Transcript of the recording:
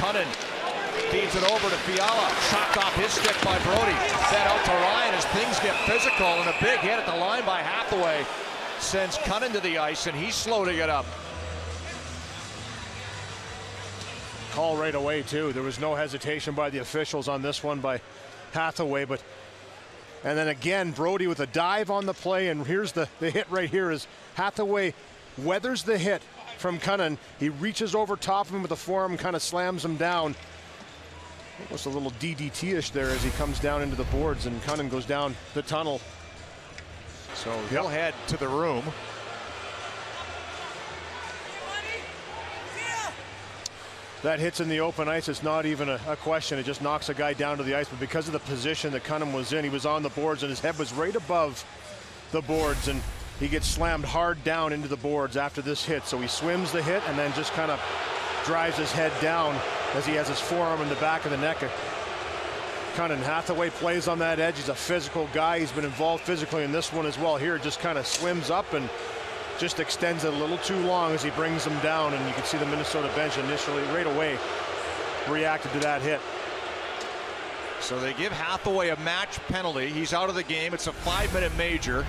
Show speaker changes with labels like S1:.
S1: Kunin feeds it over to Fiala. Chopped off his stick by Brodie. Fed out to Ryan as things get physical and a big hit at the line by Hathaway sends Kunin to the ice and he's slow to get up.
S2: Call right away too. There was no hesitation by the officials on this one by Hathaway, but and then again Brodie with a dive on the play, and here's the, the hit right here is Hathaway weathers the hit from Kunin. He reaches over top of him with the forearm, kind of slams him down. Almost a little DDT-ish there as he comes down into the boards, and Kunin goes down the tunnel.
S1: So he'll head to the room.
S2: that hits in the open ice, it's not even a, a, question. It just knocks a guy down to the ice. But because of the position that Kunin was in, he was on the boards and his head was right above the boards. And he gets slammed hard down into the boards after this hit. So he swims the hit and then just kind of drives his head down as he has his forearm in the back of the neck. Kunin Hathaway plays on that edge. He's a physical guy. He's been involved physically in this one as well. Here just kind of swims up and just extends it a little too long as he brings them down. And you can see the Minnesota bench initially right away reacted to that hit.
S1: So they give Hathaway a match penalty. He's out of the game. It's a five-minute major.